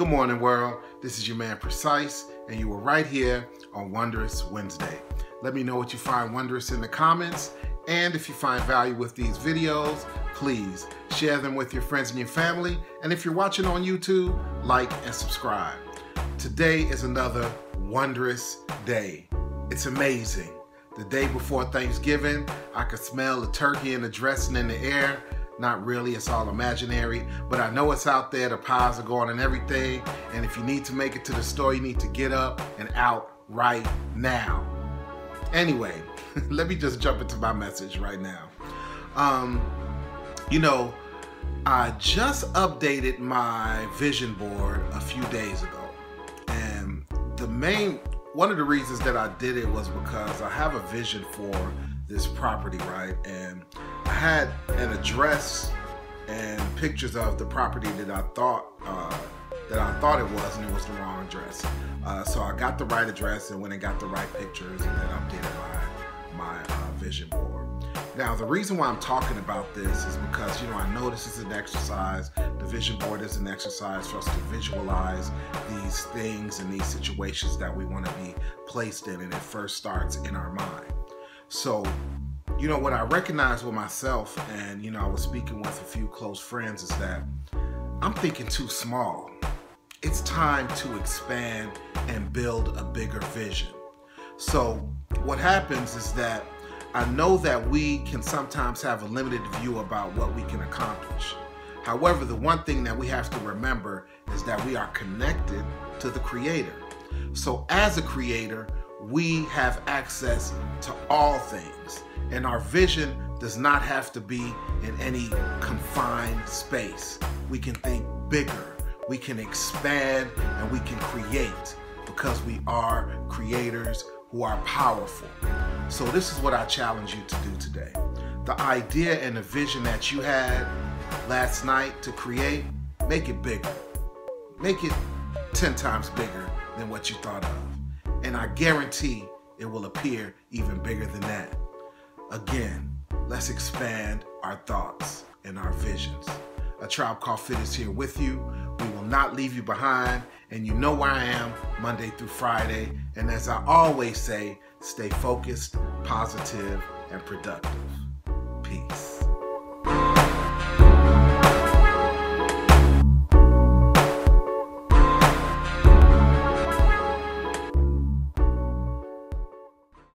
Good morning, world. This is your man Precise, and you are right here on Wondrous Wednesday. Let me know what you find wondrous in the comments, and if you find value with these videos, please share them with your friends and your family. And if you're watching on YouTube, like and subscribe. Today is another wondrous day. It's amazing. The day before Thanksgiving, I could smell the turkey and the dressing in the air. Not really, it's all imaginary, but I know it's out there. The pies are going and everything. And if you need to make it to the store, you need to get up and out right now. Anyway, let me just jump into my message right now. Um, you know, I just updated my vision board a few days ago. And the main one of the reasons that I did it was because I have a vision for this property, right? And had an address and pictures of the property that I thought uh, that I thought it was, and it was the wrong address. Uh, so I got the right address and went and got the right pictures, and then updated my my uh, vision board. Now, the reason why I'm talking about this is because, you know, I know this is an exercise. The vision board is an exercise for us to visualize these things and these situations that we want to be placed in, and it first starts in our mind. So, you know, what I recognize with myself, and, you know, I was speaking with a few close friends, is that I'm thinking too small. It's time to expand and build a bigger vision. So, what happens is that I know that we can sometimes have a limited view about what we can accomplish. However, the one thing that we have to remember is that we are connected to the Creator. So, as a creator, we have access to all things, and our vision does not have to be in any confined space. We can think bigger, we can expand, and we can create because we are creators who are powerful. So, this is what I challenge you to do today. The idea and the vision that you had last night to create, make it bigger. Make it 10 times bigger than what you thought of. And I guarantee it will appear even bigger than that. Again, let's expand our thoughts and our visions. A Tribe Called Fit is here with you. We will not leave you behind. And you know where I am Monday through Friday. And as I always say, stay focused, positive, and productive. Peace.